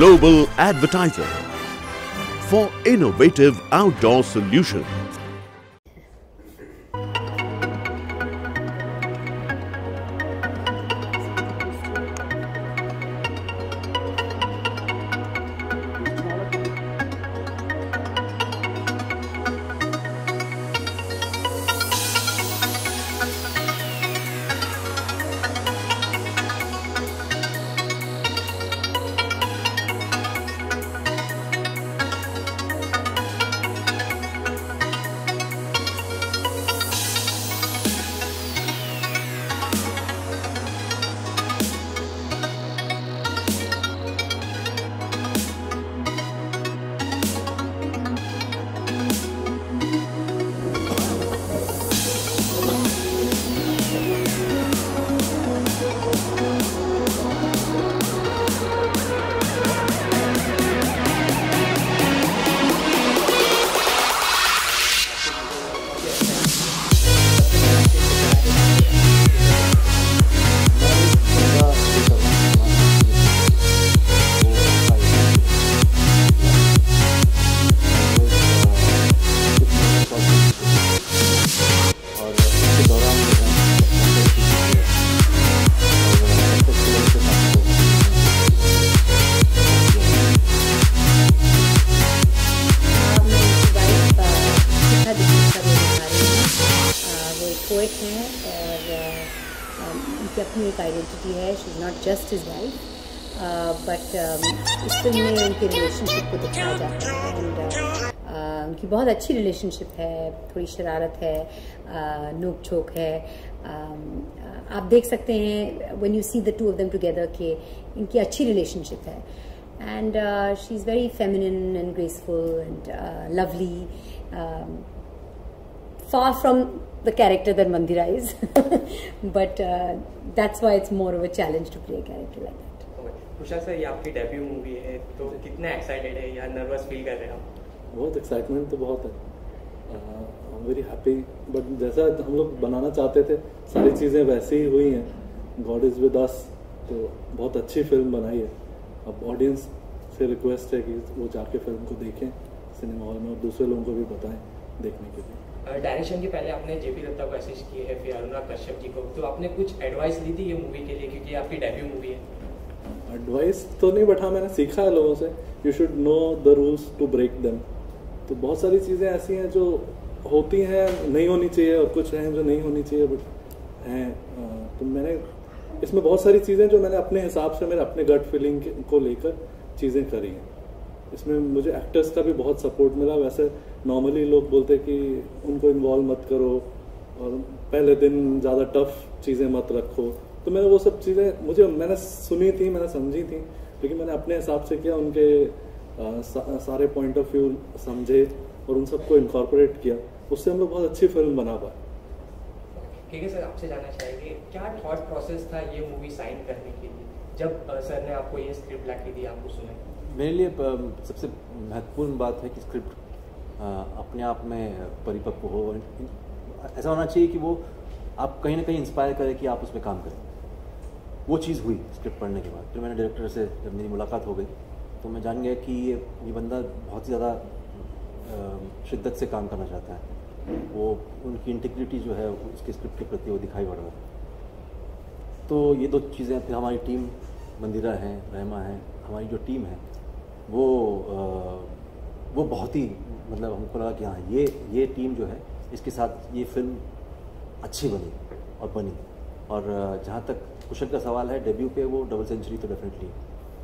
global advertiser for innovative outdoor solutions. Just his wife but इस film में उनके relationship को दिखाया जाता है एंड उनकी बहुत अच्छी रिलेशनशिप है थोड़ी शरारत है नोक झोंक है um, uh, आप देख सकते हैं when you see the two of them together कि इनकी अच्छी रिलेशनशिप है uh, she's very feminine and graceful and uh, lovely. Um, far from the character that Mandira is, but uh, that's why it's more of a challenge to play a character like that. Kusha sir ये आपकी debut movie है तो कितने excited है या nervous feel कर रहे हैं आप? बहुत एक्साइटमेंट तो बहुत है। I am very happy but जैसा हम लोग बनाना चाहते थे सारी चीज़ें वैसे ही हुई हैं। गॉड इज़ विद अस तो बहुत अच्छी फ़िल्म बनाई है। अब ऑडियंस से रिक्वेस्ट है कि वो जाके फ़िल्म को देखें सिनेमा हॉल में और दूसरे लोगों को भी बताएँ देखने के लिए। डायरेक्शन के पहले आपने जेपी दत्ता को असिस्ट किए है, फिर अनुराग कश्यप जी को। तो आपने कुछ एडवाइस ली थी ये मूवी के लिए, क्योंकि आपकी डेब्यू मूवी है। एडवाइस तो नहीं बट हाँ मैंने सीखा है लोगों से। You should know the rules to break them तो बहुत सारी चीज़ें ऐसी हैं जो होती हैं, नहीं होनी चाहिए, और कुछ हैं जो नहीं होनी चाहिए बट हैं तो मैंने इसमें बहुत सारी चीज़ें जो मैंने अपने हिसाब से, मेरे अपने गट फीलिंग को लेकर चीज़ें करी हैं। इसमें मुझे एक्टर्स का भी बहुत सपोर्ट मिला। वैसे नॉर्मली लोग बोलते कि उनको इन्वॉल्व मत करो और पहले दिन ज़्यादा टफ चीज़ें मत रखो। तो मैंने वो सब चीज़ें मुझे मैंने सुनी थी मैंने समझी थी लेकिन मैंने अपने हिसाब से किया उनके अ, सा, सारे पॉइंट ऑफ़ व्यू समझे और उन सबको इनकॉर्पोरेट किया। उससे हम लोग बहुत अच्छी फ़िल्म बना पाए। ठीक है सर आपसे जानना चाहेंगे क्या थॉट प्रोसेस था ये मूवी साइन करने के लिए? जब सर ने आपको ये स्क्रिप्ट ला के दी आपको सुनाई। मेरे लिए सबसे महत्वपूर्ण बात है कि स्क्रिप्ट अपने आप में परिपक्व हो। ऐसा होना चाहिए कि वो आप कहीं ना कहीं इंस्पायर करें कि आप उसमें काम करें। वो चीज़ हुई स्क्रिप्ट पढ़ने के बाद। फिर मैंने डायरेक्टर से जब मेरी मुलाकात हो गई तो मैं जान गया कि ये ये बंदा बहुत ही ज़्यादा शिद्दत से काम करना चाहता है। वो उनकी इंटीग्रिटी जो है उसके स्क्रिप्ट के प्रति वो दिखाई पड़ रहा है। तो ये दो चीज़ें फिर हमारी टीम मंदिरा है रहमा है हमारी जो टीम है वो अ, वो बहुत ही मतलब हमको लगा कि हाँ ये ये टीम जो है इसके साथ ये फ़िल्म अच्छी बनी और बनी। और जहाँ तक कुशल का सवाल है डेब्यू पे वो डबल सेंचुरी तो डेफिनेटली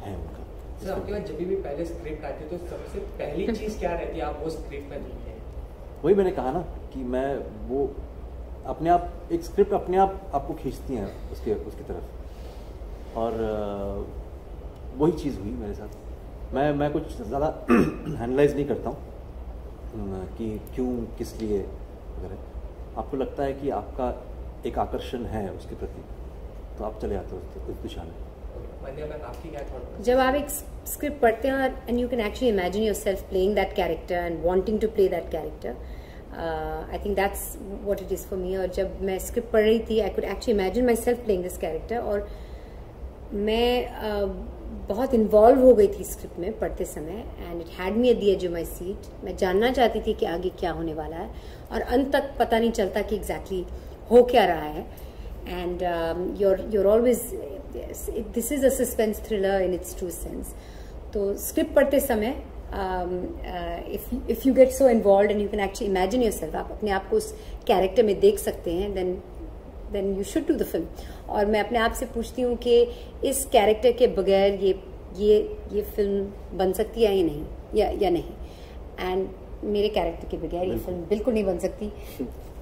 है उनका। सर आपके पास जब भी पहले स्क्रिप्ट आती है तो सबसे पहली चीज़ क्या रहती है आप वो स्क्रिप्ट में ढूंढते हैं? वही मैंने कहा ना कि मैं वो अपने आप एक स्क्रिप्ट अपने आप आपको खींचती हैं उसके उसकी तरफ़। और वही चीज़ हुई मेरे साथ। मैं मैं कुछ ज़्यादा एनालाइज नहीं करता हूँ कि क्यों किस लिए वगैरह। आपको लगता है कि आपका एक आकर्षण है उसके प्रति तो आप चले जाते हो उस- उस दिशा में। जब आप एक स्क्रिप्ट पढ़ते हैं and you can actually imagine yourself playing that character and wanting to play that character I think that's what it is for me और जब मैं स्क्रिप्ट पढ़ रही थी I could actually imagine myself playing this character और मैं अ, बहुत involve हो गई थी स्क्रिप्ट में पढ़ते समय and it had me the edge my seat मैं जानना चाहती थी कि आगे क्या होने वाला है, और अंत तक पता नहीं चलता कि एग्जैक्टली exactly हो क्या रहा है. And your your always this is a suspense thriller in its true sense तो स्क्रिप्ट पढ़ते समय if if you get so involve and you can actually imagine yourself आप अपने आप को उस कैरेक्टर में देख सकते हैं then then you should do the film और मैं अपने आप से पूछती हूँ कि इस कैरेक्टर के बगैर ये ये ये फ़िल्म बन सकती है या नहीं? या या नहीं? एंड मेरे कैरेक्टर के बगैर ये फ़िल्म बिल्कुल नहीं बन सकती।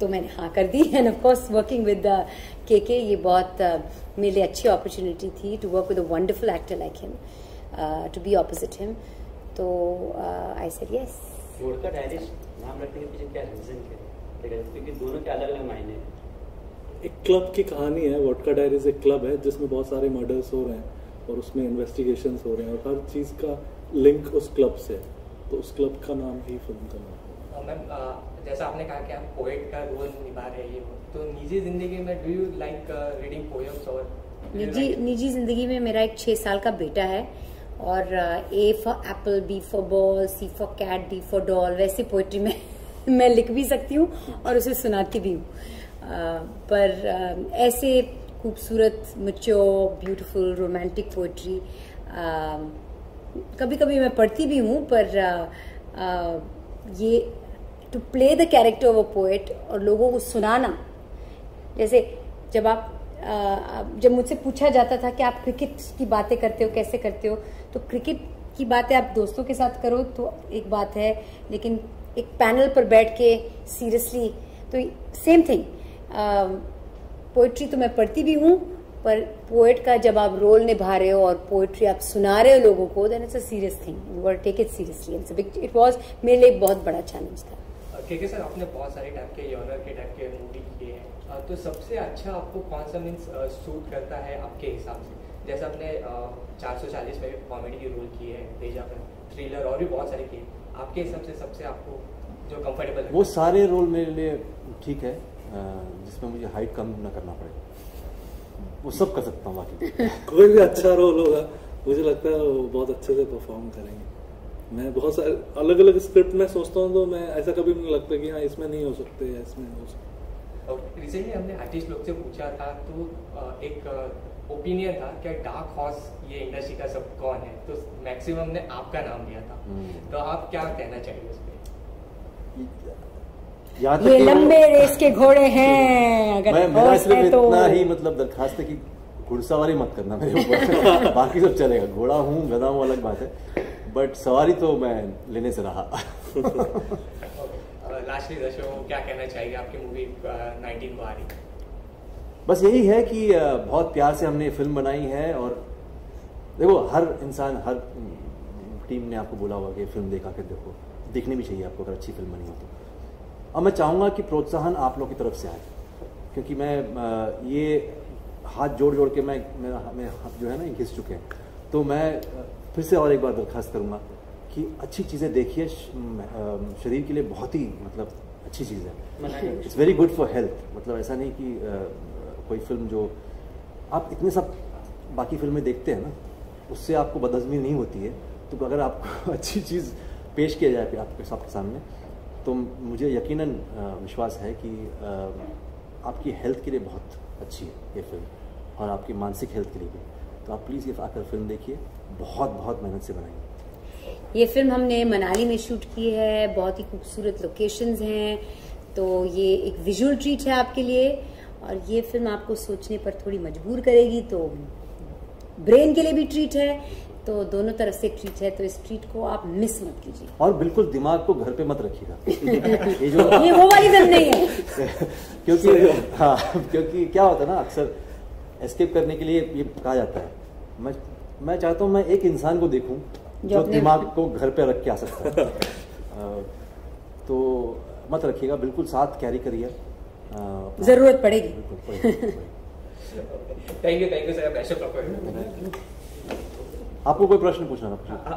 तो मैंने हाँ कर दी। And of course working with K K ये बहुत uh, मेरे लिए अच्छी अपॉर्चुनिटी थी to work with a wonderful actor like him to be opposite him तो आई सेड यस नाम रखने के पीछे क्या रीजन है? क्योंकि दोनों के अलग अलग मायने हैं। एक क्लब की कहानी है वोटका डायरीज एक क्लब है जिसमें बहुत सारे मर्डर्स हो रहे हैं और उसमें इन्वेस्टिगेशंस हो रहे हैं और हर चीज़ का लिंक उस क्लब से तो उस क्लब का नाम ही फ़िल्म का नाम है। मैम जैसा आपने कहा कि आप पोएट का रोल निभा रहे हैं तो निजी ज़िंदगी में do you like reading poems और निजी निजी ज़िंदगी में मेरा एक छह साल का बेटा है और A for apple B for ball C for cat D for doll वैसी पोइट्री में मैं लिख भी सकती हूँ और उसे सुनाती भी हूँ। पर ऐसे खूबसूरत मच्योर ब्यूटीफुल रोमांटिक पोइट्री कभी कभी मैं पढ़ती भी हूँ पर अ, अ, ये to play the character of a poet और लोगों को सुनाना जैसे जब आप अ, जब मुझसे पूछा जाता था कि आप क्रिकेट की बातें करते हो कैसे करते हो तो क्रिकेट की बातें आप दोस्तों के साथ करो तो एक बात है लेकिन एक पैनल पर बैठ के सीरियसली तो सेम थिंग पोइट्री तो मैं पढ़ती भी हूँ पर पोएट का जब आप रोल निभा रहे हो और पोइट्री आप सुना रहे हो लोगों को then it's a serious thing you are take it seriously it's big it was मेरे लिए बहुत बड़ा चैलेंज था. क्योंकि सर आपने बहुत सारे टाइप के यॉनर के टाइप के मूवी किए हैं. तो सबसे अच्छा आपको कौन सा मीन्स सूट करता है आपके हिसाब से? जैसे आपने चार सौ चालीस में कॉमेडी की रोल किए हैं तेजा पर. थ्रिलर और भी बहुत सारे किए. आपके हिसाब से सबसे आपको जो कंफर्टेबल वो सारे रोल मेरे लिए ठीक है. जिसमें मुझे हाइट कम ना करना पड़े। वो सब कर सकता हूँ बाकी। कोई भी अच्छा रोल होगा मुझे लगता है वो बहुत अच्छे से परफॉर्म करेंगे। मैं बहुत सारे अलग अलग स्क्रिप्ट में सोचता हूँ तो मैं ऐसा कभी नहीं लगता कि हाँ इसमें नहीं हो सकते या इसमें हो सकते। और रिसेंटली हमने आर्टिस्ट लोग से पूछा था तो एक ओपिनियन था कि डार्क हॉर्स ये इंडस्ट्री का सब कौन है? तो मैक्सिमम ने आपका नाम लिया था। हम्म। तो आप क्या कहना चाहिए उस पर यहाँ ये लंबे रेस के घोड़े हैं अगर मैं मेरा सिर्फ़ है तो। इतना ही मतलब दरखास्त है कि घुड़सवारी मत करना मेरे ऊपर। बाकी सब चलेगा। घोड़ा हूँ गधा हूँ अलग बात है। बट सवारी तो मैं लेने से रहा। लास्टली दर्शकों क्या कहना चाहिए आपकी मूवी नाइनटीन को आ रही बस यही है कि बहुत प्यार से हमने फ़िल्म बनाई है और देखो हर इंसान हर टीम ने आपको बोला होगा कि फ़िल्म देखा कर देखो। देखनी भी चाहिए आपको अगर अच्छी फ़िल्म बनी हो तो। और मैं चाहूँगा कि प्रोत्साहन आप लोग की तरफ़ से आए क्योंकि मैं ये हाथ जोड़ जोड़ के मैं मेरा मेरे हाथ जो है ना घिस चुके हैं। तो मैं फिर से और एक बार दरखास्त करूँगा कि अच्छी चीज़ें देखिए शरीर के लिए बहुत ही मतलब अच्छी चीज़ है। It's very good for health मतलब ऐसा नहीं कि कोई फ़िल्म जो आप इतने सब बाकी फ़िल्में देखते हैं ना उससे आपको बदहजमी नहीं होती है। तो अगर आपको अच्छी चीज़ पेश किया जाए आपके सबके सामने तो मुझे यकीनन विश्वास है कि आपकी हेल्थ के लिए बहुत अच्छी है ये फ़िल्म, और आपकी मानसिक हेल्थ के लिए भी। तो आप प्लीज़ ये आकर फ़िल्म देखिए, बहुत बहुत मेहनत से बनाई। ये फ़िल्म हमने मनाली में शूट की है, बहुत ही खूबसूरत लोकेशंस हैं तो ये एक विजुअल ट्रीट है आपके लिए, और ये फ़िल्म आपको सोचने पर थोड़ी मजबूर करेगी तो ब्रेन के लिए भी ट्रीट है। तो दोनों तरफ़ से ट्रीट है तो इस ट्रीट को आप मिस मत कीजिए। और बिल्कुल दिमाग को घर पे मत रखिएगा। ये जो ये वो वाली फ़िल्म नहीं है। क्योंकि हाँ। क्योंकि क्या होता है ना अक्सर एस्केप करने के लिए ये कहा जाता है। मैं मैं चाहता हूँ मैं एक इंसान को देखूँ जो जो दिमाग को घर पे रख के आ सकता है। तो मत रखिएगा बिल्कुल साथ कैरी करिए। ज़रूरत पड़ेगी। Thank you thank you sir आपको कोई प्रश्न पूछना था।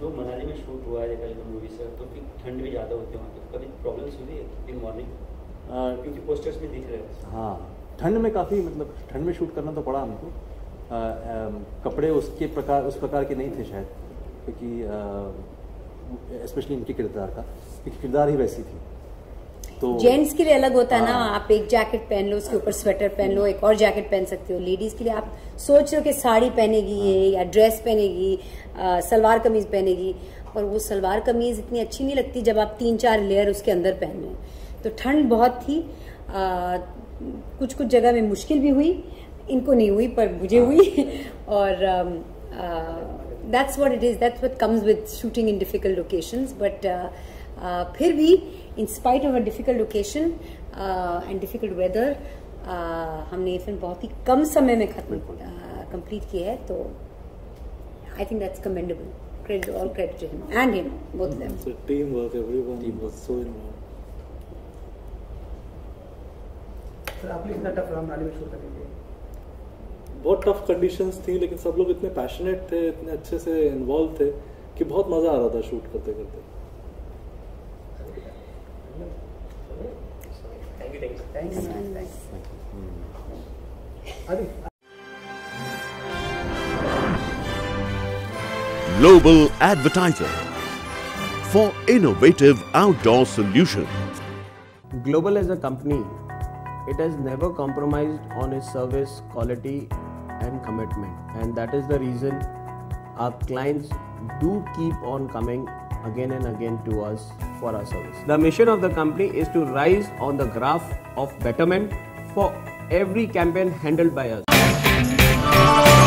तो मनाली में शूट हुआ है कल मूवी से तो फिर ठंड भी ज़्यादा होती है वहाँ तो कभी प्रॉब्लम्स हुई है इन मॉर्निंग क्योंकि पोस्टर्स में दिख रहे हैं। हाँ ठंड में काफ़ी मतलब ठंड में शूट करना तो पड़ा हमको। कपड़े उसके प्रकार उस प्रकार के नहीं थे शायद क्योंकि स्पेशली इनके किरदार का क्योंकि किरदार ही वैसी थी। तो जेंट्स के लिए अलग होता है ना हाँ। आप एक जैकेट पहन लो उसके ऊपर स्वेटर पहन लो एक और जैकेट पहन सकते हो। लेडीज़ के लिए आप सोच रहे हो कि साड़ी पहनेगी ये या ड्रेस पहनेगी सलवार कमीज पहनेगी और वो सलवार कमीज इतनी अच्छी नहीं लगती जब आप तीन चार लेयर उसके अंदर पहन रहे हैं। तो ठंड बहुत थी आ, कुछ कुछ जगह में मुश्किल भी हुई इनको नहीं हुई पर मुझे हुई। और that's what it is that's what comes with shooting in difficult locations but फिर भी in spite of a difficult location and difficult weather हमने ये फ़िल्म बहुत ही कम समय में खत्म कंप्लीट की है तो I think that's commendable credit all credit to him and him both of them. So teamwork, everyone was so involved. Sir आपने इतना टफ रहा मनाली में शूट करने के लिए बहुत टफ कंडीशंस थी लेकिन सब लोग इतने पैशनेट थे इतने अच्छे से इन्वॉल्व थे कि बहुत मज़ा आ रहा था शूट करते करते things. Thank you. Thank you. I think. Global Advertiser for innovative outdoor solutions. Global as a company, it has never compromised on its service, quality, and commitment, and that is the reason our clients do keep on coming again and again to us for our service. The mission of the company is to rise on the graph of betterment for every campaign handled by us.